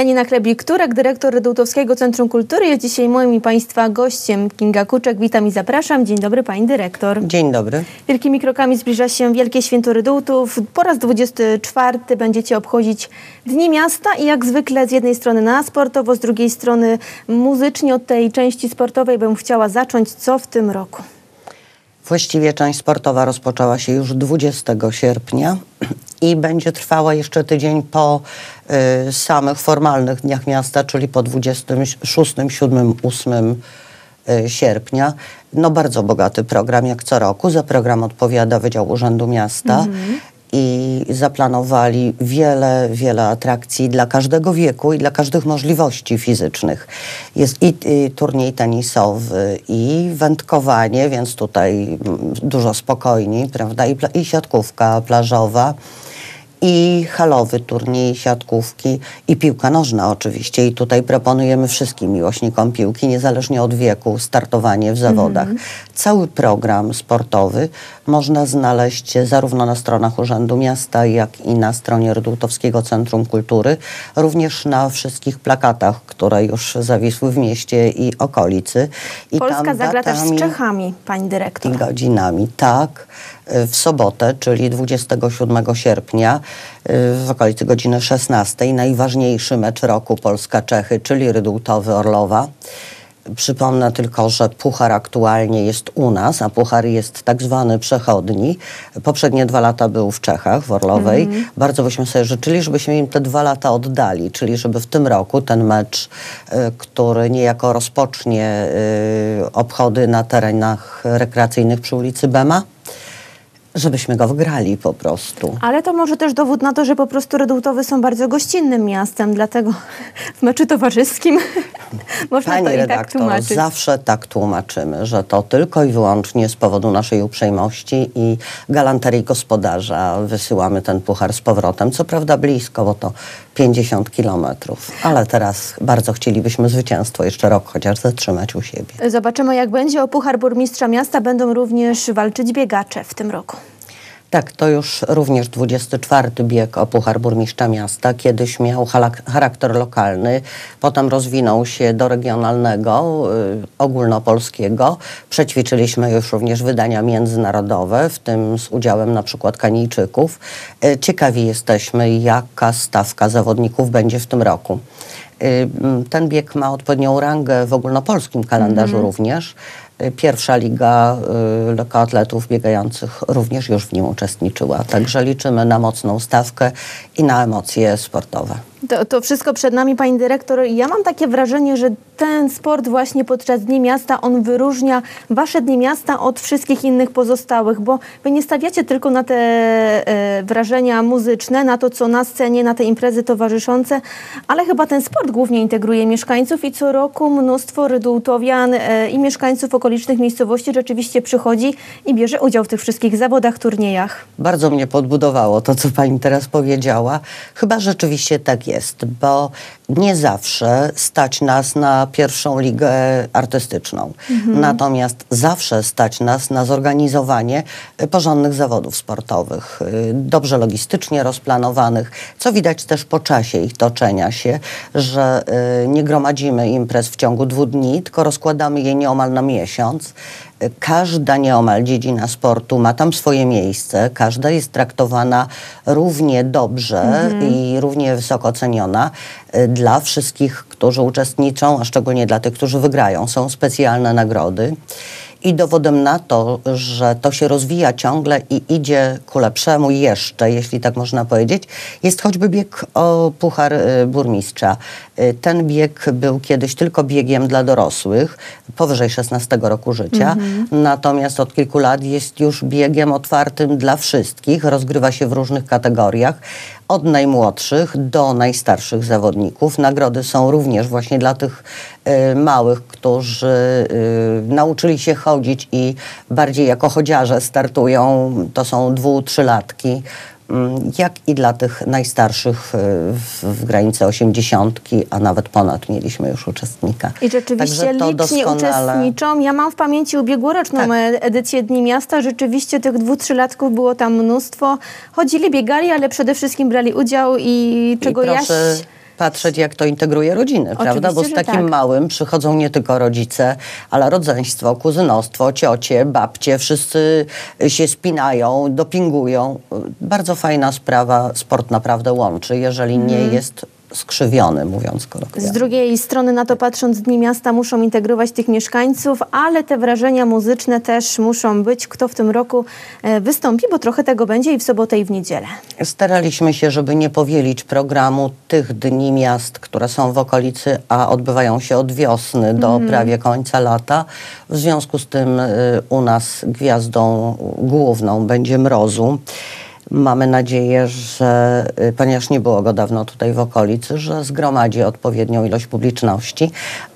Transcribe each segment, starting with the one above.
Janina Klebik-Turek, dyrektor Redułtowskiego Centrum Kultury jest dzisiaj moim i Państwa gościem. Kinga Kuczek, witam i zapraszam. Dzień dobry Pani Dyrektor. Dzień dobry. Wielkimi krokami zbliża się Wielkie Święto Redułtów. Po raz 24 będziecie obchodzić Dni Miasta i jak zwykle z jednej strony na sportowo, z drugiej strony muzycznie od tej części sportowej bym chciała zacząć. Co w tym roku? Właściwie część sportowa rozpoczęła się już 20 sierpnia i będzie trwała jeszcze tydzień po y, samych formalnych Dniach Miasta, czyli po 26, 7, 8 y, sierpnia. No bardzo bogaty program jak co roku. Za program odpowiada Wydział Urzędu Miasta. I zaplanowali wiele, wiele atrakcji dla każdego wieku i dla każdych możliwości fizycznych. Jest i, i turniej tenisowy, i wędkowanie, więc tutaj mm, dużo spokojniej, prawda? I, pla- i siatkówka plażowa i halowy turniej siatkówki i piłka nożna oczywiście. I tutaj proponujemy wszystkim miłośnikom piłki, niezależnie od wieku, startowanie w zawodach. Cały program sportowy można znaleźć zarówno na stronach Urzędu Miasta, jak i na stronie Redułtowskiego Centrum Kultury, również na wszystkich plakatach, które już zawisły w mieście i okolicy. I Polska tam zagra też z Czechami, Pani Dyrektor. i godzinami. Tak, w sobotę, czyli 27 sierpnia w okolicy godziny 16 najważniejszy mecz roku Polska-Czechy, czyli Rydułtowy Orlowa. Przypomnę tylko, że puchar aktualnie jest u nas, a puchar jest tak zwany przechodni. Poprzednie dwa lata był w Czechach, w Orlowej. Bardzo byśmy sobie życzyli, żebyśmy im te dwa lata oddali, czyli żeby w tym roku ten mecz, y, który niejako rozpocznie y, obchody na terenach rekreacyjnych przy ulicy Bema, żebyśmy go wygrali po prostu. Ale to może też dowód na to, że po prostu Redułtowy są bardzo gościnnym miastem, dlatego w meczu towarzyskim można Pani to i tak redaktor, tłumaczyć. zawsze tak tłumaczymy, że to tylko i wyłącznie z powodu naszej uprzejmości i galanterii gospodarza wysyłamy ten puchar z powrotem. Co prawda blisko, bo to 50 kilometrów, ale teraz bardzo chcielibyśmy zwycięstwo jeszcze rok chociaż zatrzymać u siebie. Zobaczymy jak będzie. O Puchar Burmistrza Miasta będą również walczyć biegacze w tym roku. Tak, to już również 24 bieg o Puchar Burmistrza Miasta. Kiedyś miał charakter lokalny, potem rozwinął się do regionalnego, y, ogólnopolskiego. Przećwiczyliśmy już również wydania międzynarodowe, w tym z udziałem na przykład Kanijczyków. Y, ciekawi jesteśmy, jaka stawka zawodników będzie w tym roku. Y, Ten bieg ma odpowiednią rangę w ogólnopolskim kalendarzu również. Pierwsza liga y, lekkoatletów biegających również już w nim uczestniczyła. Także liczymy na mocną stawkę i na emocje sportowe. To, to wszystko przed nami, Pani Dyrektor. Ja mam takie wrażenie, że ten sport właśnie podczas Dni Miasta, on wyróżnia Wasze Dni Miasta od wszystkich innych pozostałych, bo Wy nie stawiacie tylko na te e, wrażenia muzyczne, na to, co na scenie, na te imprezy towarzyszące, ale chyba ten sport głównie integruje mieszkańców i co roku mnóstwo rydułtowian e, i mieszkańców okolicznych miejscowości rzeczywiście przychodzi i bierze udział w tych wszystkich zawodach, turniejach. Bardzo mnie podbudowało to, co pani teraz powiedziała. Chyba rzeczywiście tak jest, bo nie zawsze stać nas na pierwszą ligę artystyczną. Natomiast zawsze stać nas na zorganizowanie y, porządnych zawodów sportowych, y, dobrze logistycznie rozplanowanych, co widać też po czasie ich toczenia się, że y, nie gromadzimy imprez w ciągu dwóch dni, tylko rozkładamy je nieomal na miesiąc. Każda nieomal dziedzina sportu ma tam swoje miejsce, każda jest traktowana równie dobrze i równie wysoko ceniona dla wszystkich, którzy uczestniczą, a szczególnie dla tych, którzy wygrają. Są specjalne nagrody. I dowodem na to, że to się rozwija ciągle i idzie ku lepszemu jeszcze, jeśli tak można powiedzieć, jest choćby bieg o Puchar y, Burmistrza. Y, Ten bieg był kiedyś tylko biegiem dla dorosłych, powyżej 16 roku życia, natomiast od kilku lat jest już biegiem otwartym dla wszystkich, rozgrywa się w różnych kategoriach, od najmłodszych do najstarszych zawodników. Nagrody są również właśnie dla tych y, małych, którzy y, nauczyli się chodzić i bardziej jako chodziarze startują. To są dwu, trzylatki. mm, Jak i dla tych najstarszych y, w, w granicy osiemdziesiątki, a nawet ponad mieliśmy już uczestnika. I rzeczywiście Także to licznie doskonale- uczestniczą. Ja mam w pamięci ubiegłoroczną Tak. e- edycję Dni Miasta. Rzeczywiście tych dwu, trzylatków było tam mnóstwo. Chodzili, biegali, ale przede wszystkim brali udział i czego I proszę, jaś... patrzeć, jak to integruje rodziny, prawda? Bo z takim tak. małym przychodzą nie tylko rodzice, ale rodzeństwo, kuzynostwo, ciocie, babcie, wszyscy się spinają, dopingują. Bardzo fajna sprawa, sport naprawdę łączy, jeżeli nie jest skrzywiony, mówiąc Z kolokwialnie. drugiej strony na to patrząc, Dni Miasta muszą integrować tych mieszkańców, ale te wrażenia muzyczne też muszą być. Kto w tym roku e, wystąpi, bo trochę tego będzie i w sobotę i w niedzielę. Staraliśmy się, żeby nie powielić programu tych dni miast, które są w okolicy, a odbywają się od wiosny do prawie końca lata. W związku z tym y, u nas gwiazdą główną będzie mrozu. Mamy nadzieję, że y, ponieważ nie było go dawno tutaj w okolicy, że zgromadzi odpowiednią ilość publiczności,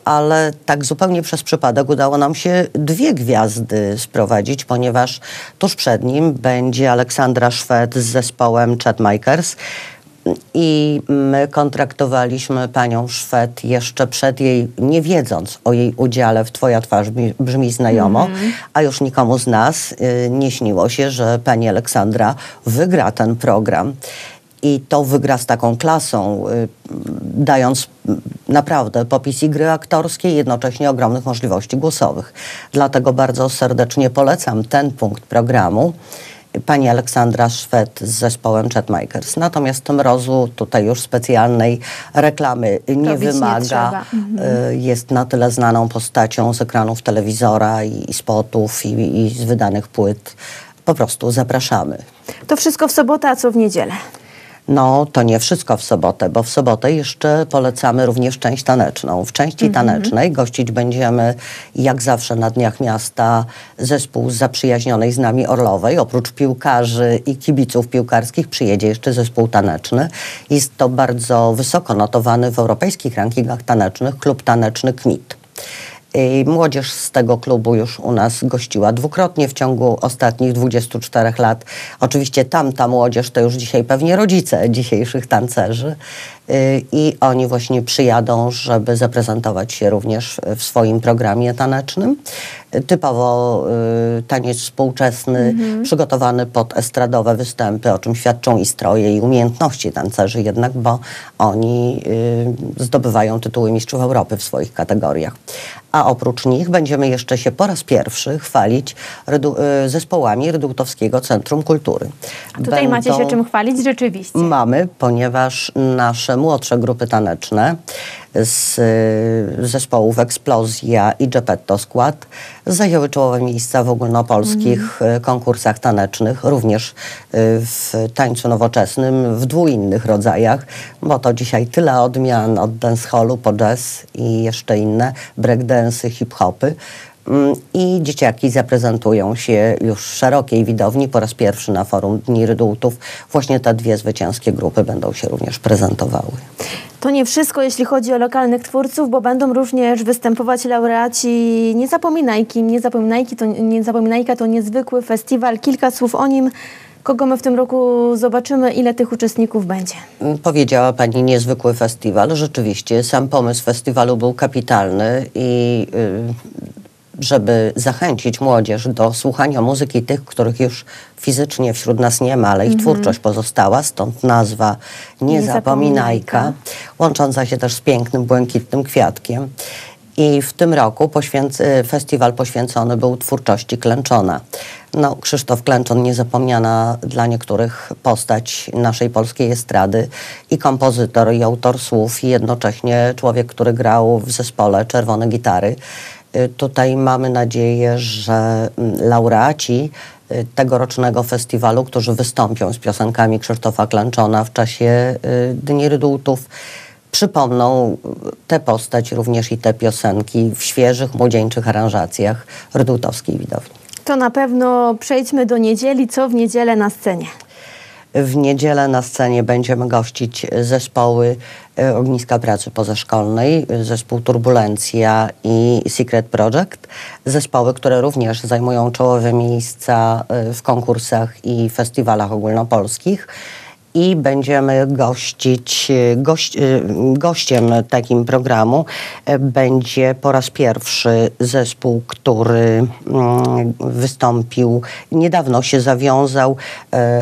ale tak zupełnie przez przypadek udało nam się dwie gwiazdy sprowadzić, ponieważ tuż przed nim będzie Aleksandra Szwed z zespołem Chatmakers. I my kontraktowaliśmy panią Szwed jeszcze przed jej, nie wiedząc o jej udziale w Twoja twarz brzmi, brzmi znajomo, a już nikomu z nas y, nie śniło się, że pani Aleksandra wygra ten program. I to wygra z taką klasą, y, dając mm, naprawdę popis i gry aktorskiej, jednocześnie ogromnych możliwości głosowych. Dlatego bardzo serdecznie polecam ten punkt programu pani Aleksandra Szwed z zespołem Chatmakers. Natomiast Mrozu tutaj już specjalnej reklamy nie Robić nie wymaga. trzeba. Y, Jest na tyle znaną postacią z ekranów telewizora i, i spotów i, i z wydanych płyt. Po prostu zapraszamy. To wszystko w sobotę, a co w niedzielę? No, to nie wszystko w sobotę, bo w sobotę jeszcze polecamy również część taneczną. W części tanecznej gościć będziemy, jak zawsze na Dniach Miasta, zespół z zaprzyjaźnionej z nami Orlowej. Oprócz piłkarzy i kibiców piłkarskich przyjedzie jeszcze zespół taneczny. Jest to bardzo wysoko notowany w europejskich rankingach tanecznych klub taneczny KNIT. Młodzież z tego klubu już u nas gościła dwukrotnie w ciągu ostatnich 24 lat. Oczywiście tamta młodzież to już dzisiaj pewnie rodzice dzisiejszych tancerzy. I oni właśnie przyjadą, żeby zaprezentować się również w swoim programie tanecznym. Typowo y, taniec współczesny, przygotowany pod estradowe występy, o czym świadczą i stroje, i umiejętności tancerzy jednak, bo oni y, zdobywają tytuły mistrzów Europy w swoich kategoriach. A oprócz nich będziemy jeszcze się po raz pierwszy chwalić redu- y, zespołami Redutowskiego Centrum Kultury. A tutaj macie się czym chwalić rzeczywiście. Mamy, ponieważ nasze młodsze grupy taneczne z y, zespołów Eksplozja i Geppetto Skład zajęły czołowe miejsca w ogólnopolskich y, konkursach tanecznych, również y, w tańcu nowoczesnym, w dwóch innych rodzajach, bo to dzisiaj tyle odmian od dancehallu po jazz i jeszcze inne, breakdance, hip-hopy. Mm, I dzieciaki zaprezentują się już szerokiej widowni po raz pierwszy na forum Dni Rydultów. Właśnie te dwie zwycięskie grupy będą się również prezentowały. To nie wszystko, jeśli chodzi o lokalnych twórców, bo będą również występować laureaci Niezapominajki. Niezapominajki to, Niezapominajka to niezwykły festiwal. Kilka słów o nim. Kogo my w tym roku zobaczymy, ile tych uczestników będzie? Mm, Powiedziała Pani niezwykły festiwal. Rzeczywiście sam pomysł festiwalu był kapitalny i y, żeby zachęcić młodzież do słuchania muzyki tych, których już fizycznie wśród nas nie ma, ale ich twórczość pozostała, stąd nazwa Niezapominajka, Niezapominajka. łącząca się też z pięknym, błękitnym kwiatkiem. I w tym roku poświęc- festiwal poświęcony był twórczości Klęczona. No, Krzysztof Klęczon, niezapomniana dla niektórych postać naszej polskiej estrady i kompozytor, i autor słów, i jednocześnie człowiek, który grał w zespole Czerwone Gitary. Y, Tutaj mamy nadzieję, że mm, laureaci y, tegorocznego festiwalu, którzy wystąpią z piosenkami Krzysztofa Klęczona w czasie y, Dni Rydultów, przypomną tę postać, również i te piosenki w świeżych, młodzieńczych aranżacjach rydultowskiej widowni. To na pewno przejdźmy do niedzieli. Co w niedzielę na scenie? W niedzielę na scenie będziemy gościć zespoły e, Ogniska Pracy Pozaszkolnej, zespół Turbulencja i Secret Project. Zespoły, które również zajmują czołowe miejsca e, w konkursach i festiwalach ogólnopolskich. I będziemy gościć, gość, gościem takim programu będzie po raz pierwszy zespół, który mm, wystąpił, niedawno się zawiązał,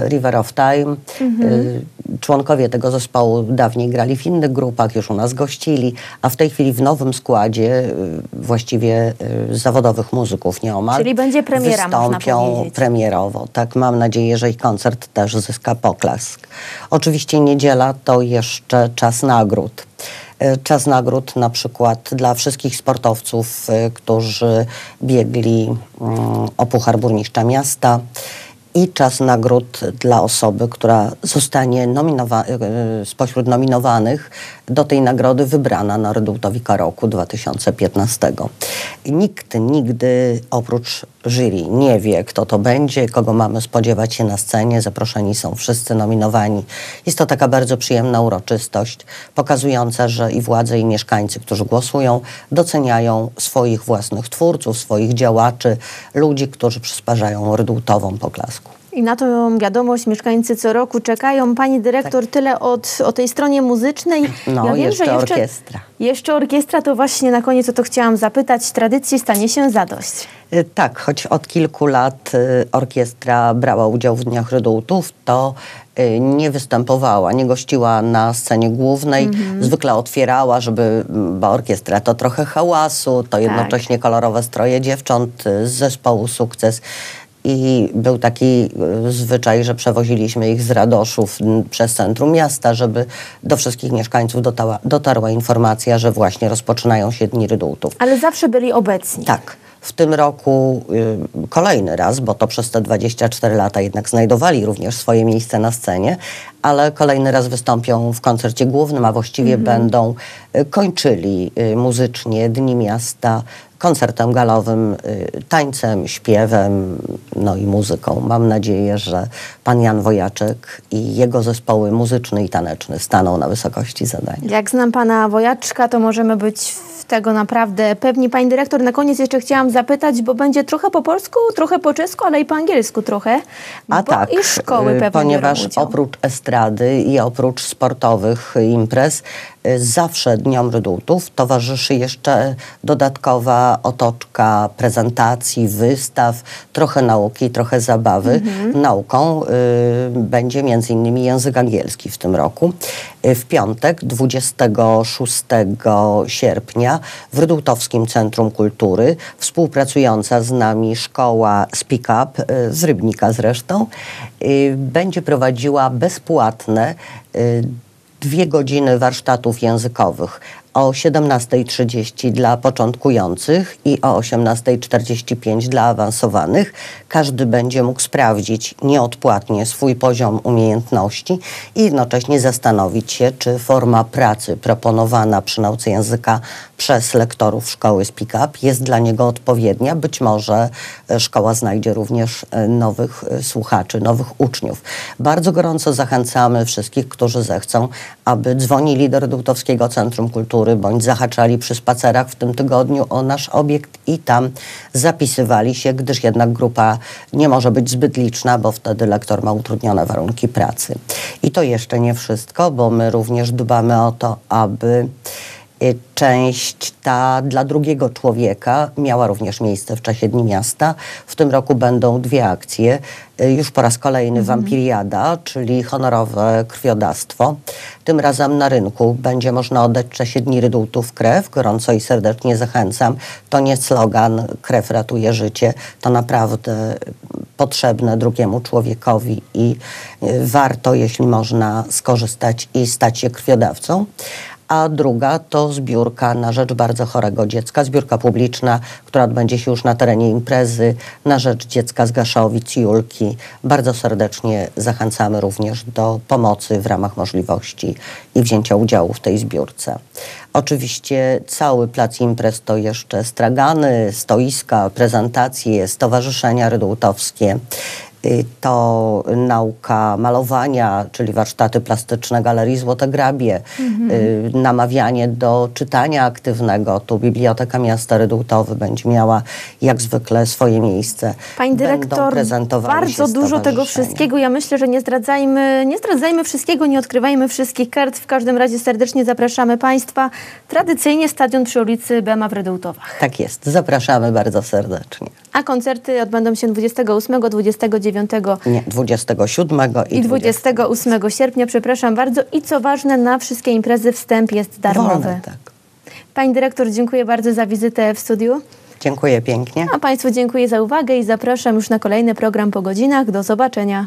River of Time. Mhm. Członkowie tego zespołu dawniej grali w innych grupach, już u nas gościli, a w tej chwili w nowym składzie właściwie zawodowych muzyków nieomal. Czyli będzie premiera, Wystąpią premierowo. Tak, mam nadzieję, że ich koncert też zyska poklask. Oczywiście niedziela to jeszcze czas nagród. E, czas nagród na przykład dla wszystkich sportowców, którzy biegli mm, o Puchar Burmistrza Miasta i czas nagród dla osoby, która zostanie nominowa- e, spośród nominowanych do tej nagrody wybrana na Redutowika roku 2015. Nikt nigdy oprócz jury nie wie, kto to będzie, kogo mamy spodziewać się na scenie. Zaproszeni są wszyscy nominowani. Jest to taka bardzo przyjemna uroczystość, pokazująca, że i władze, i mieszkańcy, którzy głosują, doceniają swoich własnych twórców, swoich działaczy, ludzi, którzy przysparzają Redutową poklasku. I na tą wiadomość mieszkańcy co roku czekają. Pani dyrektor, tak. tyle od, o tej stronie muzycznej. No, ja wiem, jeszcze, że jeszcze orkiestra. Jeszcze orkiestra, to właśnie na koniec o to chciałam zapytać. Tradycji stanie się zadość. Y, tak, choć od kilku lat y, orkiestra brała udział w Dniach Redutów, to y, nie występowała, nie gościła na scenie głównej. Mhm. Zwykle otwierała, żeby, bo orkiestra to trochę hałasu, to tak. jednocześnie kolorowe stroje dziewcząt z zespołu Sukces. I był taki e, zwyczaj, że przewoziliśmy ich z Radoszów przez centrum miasta, żeby do wszystkich mieszkańców dotarła, dotarła informacja, że właśnie rozpoczynają się Dni Rydultów. Ale zawsze byli obecni. Tak. W tym roku y, kolejny raz, bo to przez te 24 lata jednak znajdowali również swoje miejsce na scenie, ale kolejny raz wystąpią w koncercie głównym, a właściwie mm -hmm. będą y, kończyli y, muzycznie Dni Miasta koncertem galowym, tańcem, śpiewem, no i muzyką. Mam nadzieję, że pan Jan Wojaczek i jego zespoły muzyczny i taneczny staną na wysokości zadania. Jak znam pana Wojaczka, to możemy być tego naprawdę pewni. Pani dyrektor, na koniec jeszcze chciałam zapytać, bo będzie trochę po polsku, trochę po czesku, ale i po angielsku trochę. A tak, i szkoły pewnie ponieważ oprócz estrady i oprócz sportowych imprez Y, zawsze Dniom Rydultów towarzyszy jeszcze dodatkowa otoczka prezentacji, wystaw, trochę nauki, trochę zabawy. Mhm. Nauką y, będzie m.in. język angielski w tym roku. Y, w piątek, 26 sierpnia w Rydultowskim Centrum Kultury współpracująca z nami szkoła Speak Up, y, z Rybnika zresztą, y, będzie prowadziła bezpłatne dwie godziny warsztatów językowych o 17.30 dla początkujących i o 18.45 dla awansowanych. Każdy będzie mógł sprawdzić nieodpłatnie swój poziom umiejętności i jednocześnie zastanowić się, czy forma pracy proponowana przy nauce języka przez lektorów szkoły Speak Up jest dla niego odpowiednia. Być może e, szkoła znajdzie również e, nowych e, słuchaczy, nowych uczniów. Bardzo gorąco zachęcamy wszystkich, którzy zechcą, aby dzwonili do Redutowskiego Centrum Kultury bądź zahaczali przy spacerach w tym tygodniu o nasz obiekt i tam zapisywali się, gdyż jednak grupa nie może być zbyt liczna, bo wtedy lektor ma utrudnione warunki pracy. I to jeszcze nie wszystko, bo my również dbamy o to, aby część ta dla drugiego człowieka miała również miejsce w czasie Dni Miasta. W tym roku będą dwie akcje. Y, już po raz kolejny mhm. Wampiriada, czyli honorowe krwiodawstwo. Tym razem na rynku będzie można oddać w czasie Dni Rydultów krew. Gorąco i serdecznie zachęcam. To nie slogan krew ratuje życie. To naprawdę potrzebne drugiemu człowiekowi i y, warto, jeśli można, skorzystać i stać się krwiodawcą a druga to zbiórka na rzecz bardzo chorego dziecka, zbiórka publiczna, która odbędzie się już na terenie imprezy na rzecz dziecka z Gaszowic, Julki. Bardzo serdecznie zachęcamy również do pomocy w ramach możliwości i wzięcia udziału w tej zbiórce. Oczywiście cały plac imprez to jeszcze stragany, stoiska, prezentacje, stowarzyszenia rydultowskie. Y, to nauka malowania, czyli warsztaty plastyczne Galerii Złote Grabie, y, namawianie do czytania aktywnego. Tu Biblioteka Miasta Redutowy będzie miała jak zwykle swoje miejsce. Pani dyrektor, bardzo dużo tego wszystkiego. Ja myślę, że nie zdradzajmy, nie zdradzajmy wszystkiego, nie odkrywajmy wszystkich kart. W każdym razie serdecznie zapraszamy Państwa. Tradycyjnie stadion przy ulicy Bema w Redołtowach. Tak jest, zapraszamy bardzo serdecznie. A koncerty odbędą się 28, 29 Nie, 27 i, i 28 sierpnia. Przepraszam bardzo. I co ważne, na wszystkie imprezy wstęp jest darmowy. Wolne, tak. Pani dyrektor, dziękuję bardzo za wizytę w studiu. Dziękuję pięknie. A Państwu dziękuję za uwagę i zapraszam już na kolejny program po godzinach. Do zobaczenia.